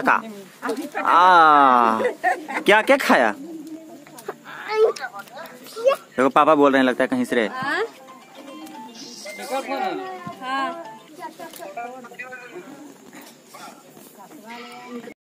का? आ, क्या क्या खाया? देखो, पापा बोल रहे हैं, लगता है कहीं से हाँ